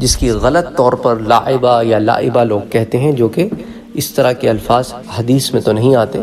जिसकी गलत तौर पर लाइबा या लाइबा लोग कहते हैं, जो कि इस तरह के अल्फाज हदीस में तो नहीं आते।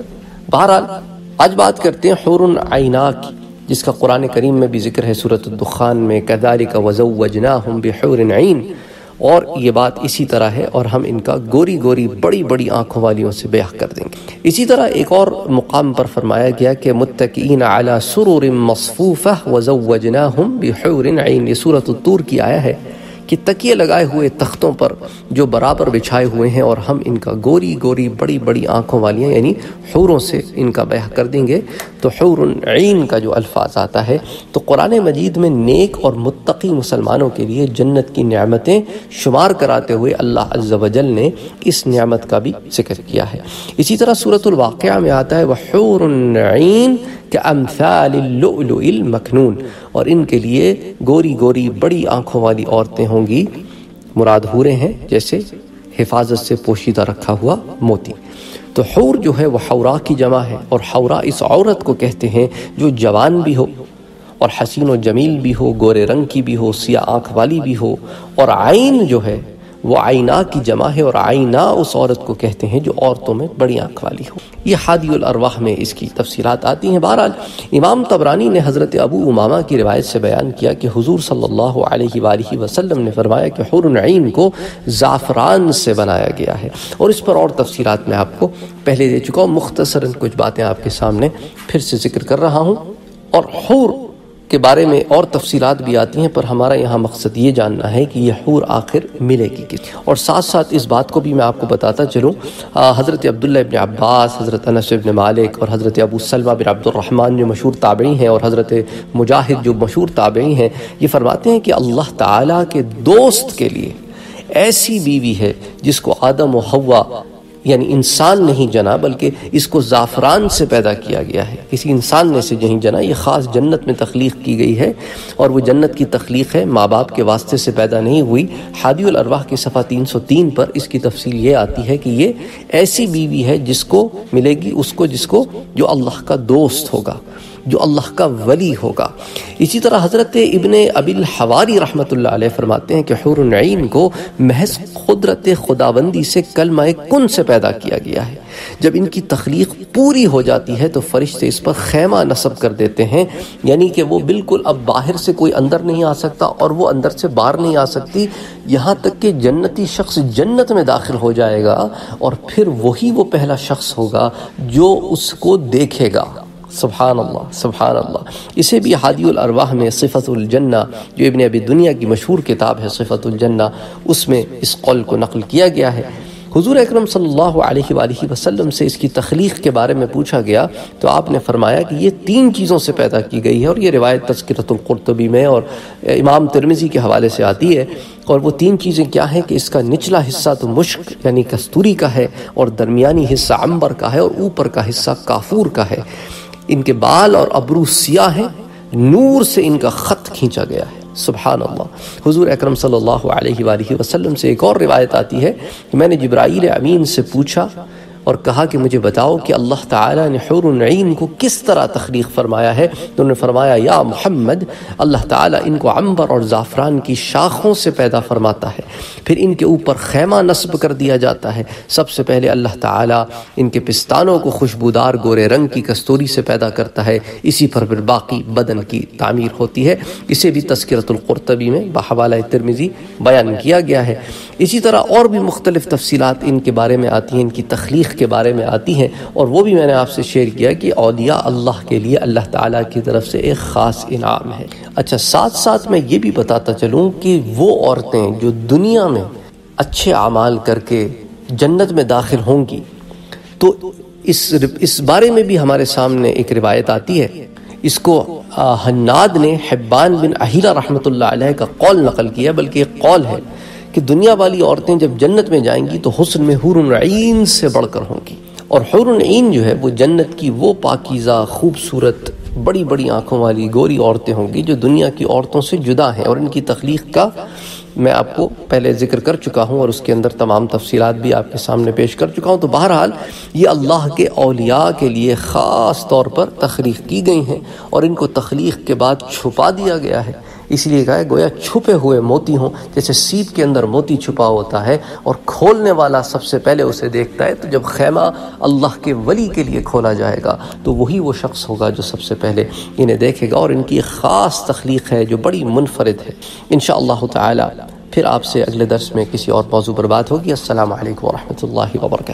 बहरहाल, आज बात करते हैं हूर आइना की जिसका कुरान करीम में भी ज़िक्र है सूरत दुखान में कदारी का वजना हम बेहूर आइन और ये बात इसी तरह है, और हम इनका गोरी गोरी बड़ी बड़ी आँखों वालियों से ब्याह कर देंगे। इसी तरह एक और मुकाम पर फरमाया गया कि मुत्तकीन अला सुरूर मसफूफ़ा वजना हम बेहूर आइन ये सूरत तूर की आया है। कि तकिए लगाए हुए तख्तों पर जो बराबर बिछाए हुए हैं और हम इनका गोरी गोरी बड़ी बड़ी आँखों वालियाँ यानी हूरों से इनका ब्याह कर देंगे। तो हूरन का जो अल्फाज आता है तो कुरान मजीद में नेक और मुत्तकी मुसलमानों के लिए जन्नत की नियामतें शुमार कराते हुए अल्लाह अज्जा वजल ने इस नियामत का भी ज़िक्र किया है। इसी तरह सूरतुल्वाक़ में आता है, वह हूरन के अमसाल मखनून और इनके लिए गोरी गोरी बड़ी आँखों वाली औरतें होंगी। मुराद हूरें हैं, जैसे हिफाजत से पोशीदा रखा हुआ मोती। तो हौर जो है वह हौरा की जमा है। और हौरा इस औरत को कहते हैं, जो जवान भी हो, और हसीन व जमील भी हो, गोरे रंग की भी हो सिया आँख वाली भी हो, और आइन जो है वो आईना की जमा है और आईना उस औरत को कहते हैं जो औरतों में बड़ी आँख वाली हो। ये हादियुल अरवाह में इसकी तफसीलात आती हैं। बहरहाल, इमाम तबरानी ने हज़रत अबू उमामा की रिवायत से बयान किया कि हुजूर सल्लल्लाहु अलैहि वसल्लम ने फरमाया कि हुरनईन को ज़ाफ़रान से बनाया गया है। और इस पर और तफसीलात मैं आपको पहले दे चुका हूँ। मुख्तसरन कुछ बातें आपके सामने फिर से ज़िक्र कर रहा हूँ। और हुर के बारे में और तफसीलात भी आती हैं, पर हमारा यहाँ मकसद ये जानना है कि यह हूर आखिर मिलेगी किस। और साथ साथ इस बात को भी मैं आपको बताता चलूँ हज़रत अब्दुल्ला इबन अब्बास, हज़रत अनस मालिक और हज़रत अबू सलमा बिन अब्दुलरहमान जो मशहूर ताबई हैं और हज़रत मुजाहिद जो मशहूर ताबई हैं, ये फरमाते हैं कि अल्लाह ताला के दोस्त के लिए ऐसी बीवी है जिसको आदम हवा यानी इंसान नहीं जना, बल्कि इसको ज़ाफ़रान से पैदा किया गया है। किसी इंसान ने से नहीं जना, ये ख़ास जन्नत में तख्लीक की गई है, और वो जन्नत की तख्लीक है माँ बाप के वास्ते से पैदा नहीं हुई। हादियुल अरवाह की सफ़ा 303 पर इसकी तफसील ये आती है कि ये ऐसी बीवी है जिसको मिलेगी, उसको जिसको, जो अल्लाह का दोस्त होगा। जो अल्लाह का वली होगा। इसी तरह हज़रत इबन अबिल हवारी रहमत फरमाते हैं कि हुरनईन को महज कुदरत खुदाबंदी से कलमा कुन से पैदा किया गया है। जब इनकी तख्लीक पूरी हो जाती है तो फरिश्ते इस पर खैमा नस्ब कर देते हैं, यानी कि वो बिल्कुल अब बाहर से कोई अंदर नहीं आ सकता और वो अंदर से बाहर नहीं आ सकती। यहाँ तक कि जन्नती शख्स जन्नत में दाखिल हो जाएगा और फिर वही वो पहला शख्स होगा जो उसको देखेगा। सुबहान अल्लाह सुबहान अल्लाह इसे भी हादियुल अरवाह में सिफ़तुलजन्ना जो इबन अबी दुनिया की मशहूर किताब है सिफ़तुलजन्ना उसमें इस कौल को नकल किया गया है। हुजूर अकरम सल्लल्लाहु अलैहि वसल्लम से इसकी तख्लीक के बारे में पूछा गया तो आपने फरमाया कि ये तीन चीज़ों से पैदा की गई है, और ये रिवायत तस्करतुल्कुर्तबी में और इमाम तिरमिज़ी के हवाले से आती है, और वो तीन चीज़ें क्या हैं कि इसका निचला हिस्सा तो मुश्क, यानी कस्तूरी का है, और दरमियानी हिस्सा अंबर का है, और ऊपर का हिस्सा काफूर का है। इनके बाल और अबरू सिया हैं, नूर से इनका ख़त खींचा गया है। अल्लाह हुजूर अकरम सल्लल्लाहु अलैहि वसल्लम से एक और रिवायत आती है कि मैंने जब्राइल अमीन से पूछा और कहा कि मुझे बताओ कि अल्लाह ताला ने हुरनईन को किस तरह तख्लीक फरमाया है। तो उन्होंने फरमाया, या मोहम्मद, अल्लाह ताला इनको अंबर और ज़ाफ़रान की शाखों से पैदा फरमाता है। फिर इनके ऊपर खैमा नस्ब कर दिया जाता है। सबसे पहले अल्लाह ताला इनके पिस्तानों को खुशबूदार गोरे रंग की कस्तूरी से पैदा करता है। इसी पर फिर बाकी बदन की तामीर होती है। इसे भी तस्करतुल्कुर्तबी में बहवाला तिरमिज़ी बयान किया गया है। इसी तरह और भी मुख्तलिफ़ तफसीलात इनके बारे में आती हैं, इनकी तख्लीक के बारे में आती हैं, और वो भी मैंने आपसे शेयर किया कि अलिया अल्लाह के लिए अल्लाह ताला की तरफ़ से एक ख़ास इनाम है। अच्छा साथ साथ मैं ये भी बताता चलूँ कि वो औरतें जो दुनिया में अच्छे अमाल करके जन्नत में दाखिल होंगी तो इस इस बारे में भी हमारे सामने एक रिवायत आती है। इसको हन्नाद ने हब्बान बिन अहिला रहमत का कौल नकल किया, बल्कि एक कौल है। कि दुनिया वाली औरतें जब जन्नत में जाएँगी तो हुस्न में हुरन से बढ़कर होंगी। और हुरन जो है, वो जन्नत की वो पाकिज़ा, खूबसूरत बड़ी बड़ी आँखों वाली, गोरी औरतें होंगी जो दुनिया की औरतों से जुदा हैं। और इनकी तख्लीक का मैं आपको पहले ज़िक्र कर चुका हूँ और उसके अंदर तमाम तफसीलात भी आपके सामने पेश कर चुका हूँ। तो बहरहाल, ये अल्लाह के अलिया के लिए ख़ास तौर पर तख्लीक की गई हैं और इनको तख्लीक के बाद छुपा दिया गया है। इसलिए कहा गोया छुपे हुए मोती हों, जैसे सीप के अंदर मोती छुपा होता है और खोलने वाला सबसे पहले उसे देखता है तो जब खैमा अल्लाह के वली के लिए खोला जाएगा तो वही वो शख्स होगा जो सबसे पहले इन्हें देखेगा और इनकी ख़ास तख्लीक है जो बड़ी मुनफरद है। इन ताला फिर आपसे अगले दर्स में किसी और मौजू पर बात होगी। असल वरहमल वर्का